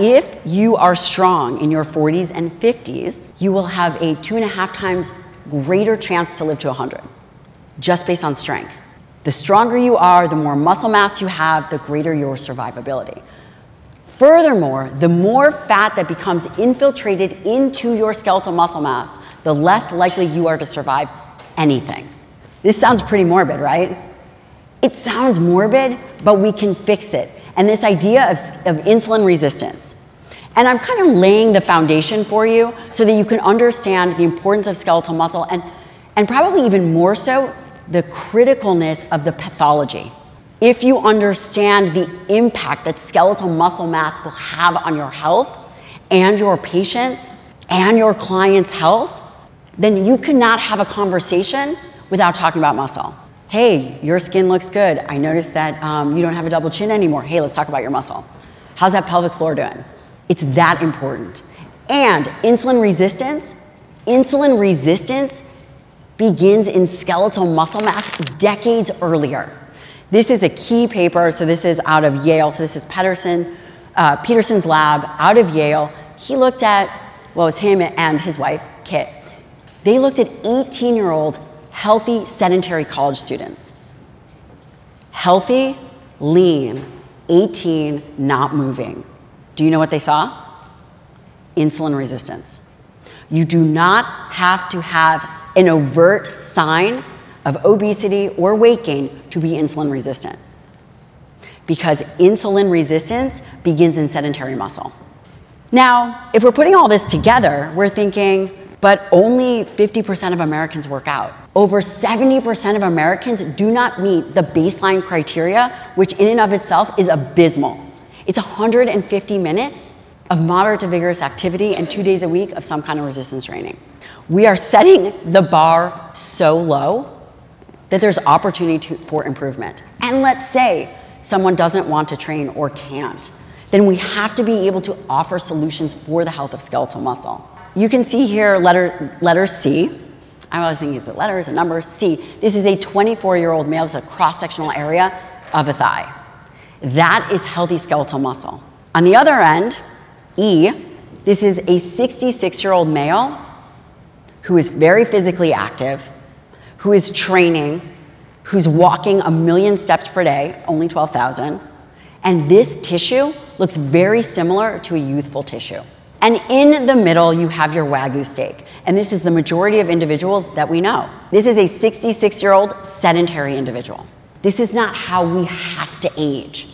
if you are strong in your 40s and 50s, you will have a two and a half times greater chance to live to 100, just based on strength. The stronger you are, the more muscle mass you have, the greater your survivability. Furthermore, the more fat that becomes infiltrated into your skeletal muscle mass, the less likely you are to survive anything. This sounds pretty morbid, right? It sounds morbid, but we can fix it. And this idea of, of insulin resistance. And I'm kind of laying the foundation for you so that you can understand the importance of skeletal muscle and, and probably even more so, the criticalness of the pathology. If you understand the impact that skeletal muscle mass will have on your health and your patients and your client's health, then you cannot have a conversation without talking about muscle. Hey, your skin looks good. I noticed that um, you don't have a double chin anymore. Hey, let's talk about your muscle. How's that pelvic floor doing? It's that important. And insulin resistance, insulin resistance begins in skeletal muscle mass decades earlier. This is a key paper. So this is out of Yale. So this is Petersen, uh, Petersen's lab out of Yale. He looked at, well, it was him and his wife, Kitt. They looked at 18 year old healthy sedentary college students. Healthy, lean, 18, not moving. Do you know what they saw? Insulin resistance. You do not have to have an overt sign of obesity or weight gain to be insulin resistant. Because insulin resistance begins in sedentary muscle. Now, if we're putting all this together, we're thinking, but only 50% of Americans work out. Over 70% of Americans do not meet the baseline criteria, which in and of itself is abysmal. It's 150 minutes of moderate to vigorous activity and two days a week of some kind of resistance training. We are setting the bar so low that there's opportunity to, for improvement. And let's say someone doesn't want to train or can't, then we have to be able to offer solutions for the health of skeletal muscle. You can see here letter, letter C. I was thinking, is it letters or numbers? C. This is a 24 year old male. It's a cross sectional area of a thigh. That is healthy skeletal muscle. On the other end, E, this is a 66 year old male who is very physically active, who is training, who's walking a million steps per day, only 12,000. And this tissue looks very similar to a youthful tissue. And in the middle, you have your Wagyu steak. And this is the majority of individuals that we know. This is a 66 year old sedentary individual. This is not how we have to age.